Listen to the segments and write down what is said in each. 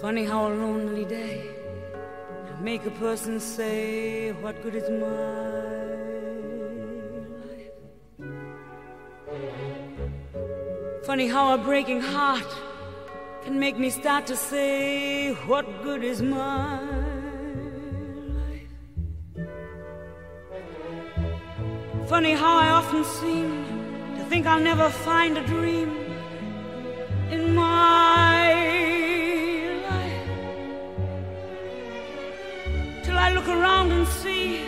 Funny how a lonely day can make a person say, What good is my life? Funny how a breaking heart can make me start to say, What good is my Funny how I often seem to think I'll never find a dream in my life. Till I look around and see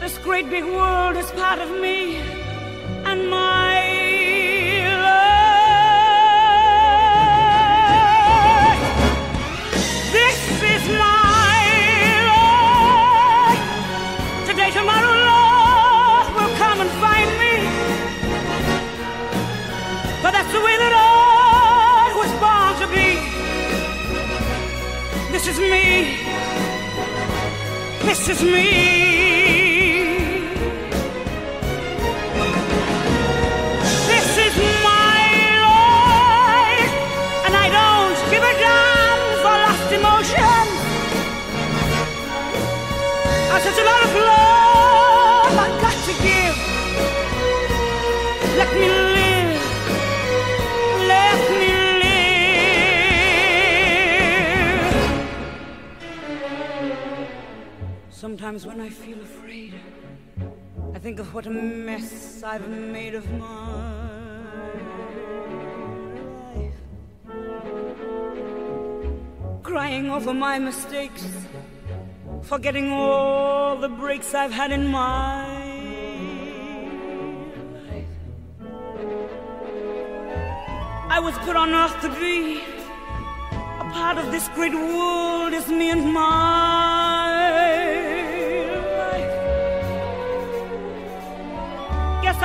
this great big world is part of me and my the way that I was born to be. This is me. This is me. Sometimes when I feel afraid, I think of what a mess I've made of my life. Crying over my mistakes, forgetting all the breaks I've had in my. I was put on earth to be a part of this great world is me and my